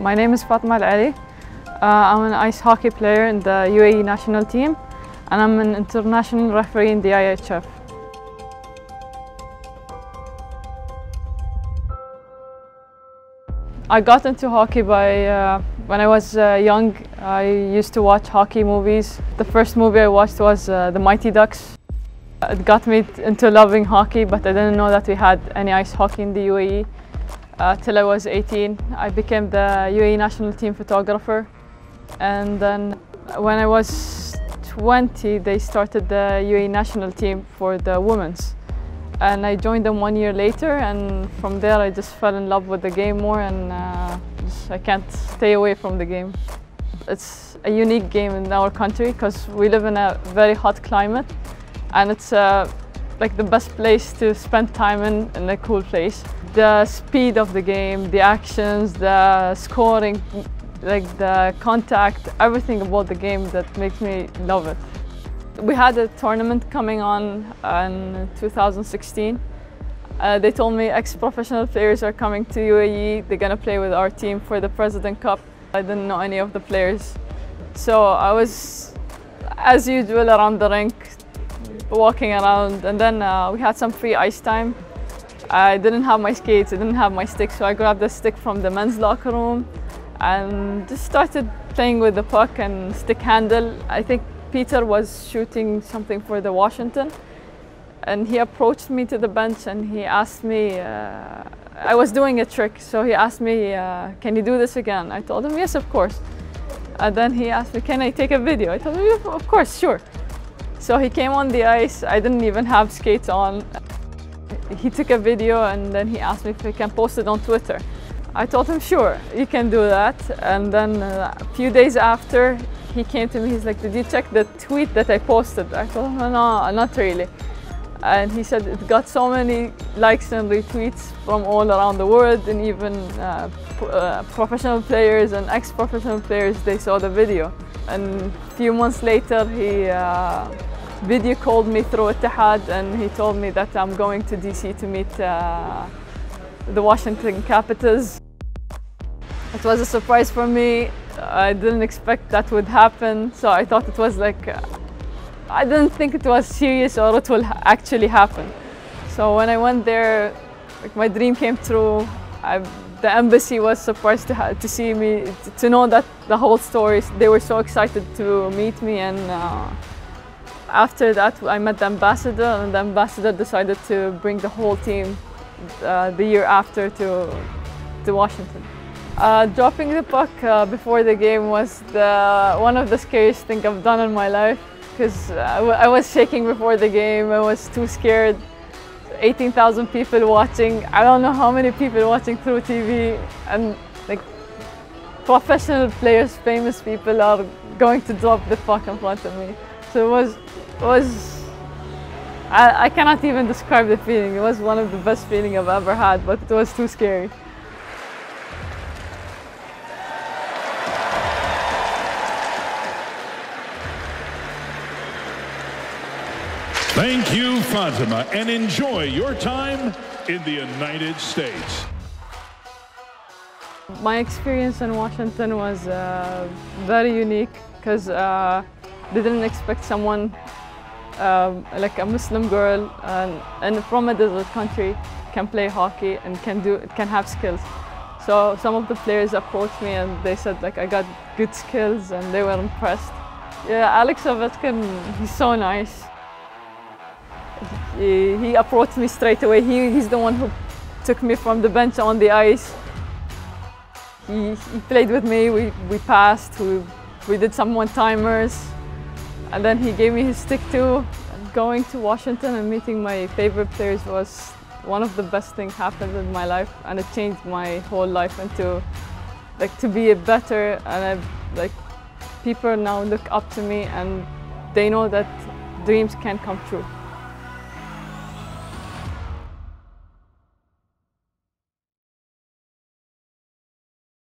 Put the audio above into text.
My name is Fatma Al Ali. Uh, I'm an ice hockey player in the UAE national team and I'm an international referee in the IIHF. I got into hockey by uh, when I was uh, young. I used to watch hockey movies. The first movie I watched was uh, The Mighty Ducks. It got me into loving hockey, but I didn't know that we had any ice hockey in the UAE uh, till I was 18. I became the UAE national team photographer. And then when I was 20, they started the UAE national team for the women's. And I joined them one year later, and from there I just fell in love with the game more, and uh, just, I can't stay away from the game. It's a unique game in our country because we live in a very hot climate, and it's uh, like the best place to spend time in, in a cool place. The speed of the game, the actions, the scoring, like the contact, everything about the game that makes me love it. We had a tournament coming on in 2016. Uh, they told me ex-professional players are coming to UAE. They're gonna play with our team for the President Cup. I didn't know any of the players. So I was, as usual, around the rink, walking around. And then uh, we had some free ice time. I didn't have my skates, I didn't have my stick, so I grabbed a stick from the men's locker room and just started playing with the puck and stick handle. I think Peter was shooting something for the Washington and he approached me to the bench and he asked me, uh, I was doing a trick, so he asked me, uh, can you do this again? I told him, yes, of course. And then he asked me, can I take a video? I told him, of course, sure. So he came on the ice, I didn't even have skates on. He took a video and then he asked me if he can post it on Twitter. I told him, sure, you can do that. And then uh, a few days after, he came to me, he's like, did you check the tweet that I posted? I told him, no, not really. And he said it got so many likes and retweets from all around the world and even uh, uh, professional players and ex-professional players, they saw the video. And a few months later, he uh, video called me through Etihad and he told me that I'm going to DC to meet uh, the Washington Capitals. It was a surprise for me. I didn't expect that would happen, so I thought it was like, uh, I didn't think it was serious or it will actually happen. So when I went there, like my dream came true. I, the embassy was surprised to, to see me, to know that the whole story, they were so excited to meet me and uh, after that I met the ambassador and the ambassador decided to bring the whole team uh, the year after to, to Washington. Uh, dropping the puck uh, before the game was the, one of the scariest things I've done in my life because I was shaking before the game. I was too scared. 18,000 people watching. I don't know how many people watching through TV and like professional players, famous people are going to drop the puck in front of me. So it was, it was I, I cannot even describe the feeling. It was one of the best feelings I've ever had, but it was too scary. Thank you, Fatima, and enjoy your time in the United States. My experience in Washington was uh, very unique because uh, didn't expect someone um, like a Muslim girl and, and from a desert country can play hockey and can do can have skills. So some of the players approached me and they said like I got good skills and they were impressed. Yeah, Alex Ovechkin, he's so nice. He, he approached me straight away. He, he's the one who took me from the bench on the ice. He, he played with me, we, we passed, we, we did some one-timers. And then he gave me his stick too. Going to Washington and meeting my favorite players was one of the best things happened in my life and it changed my whole life into like to be a better and I, like people now look up to me and they know that dreams can come true.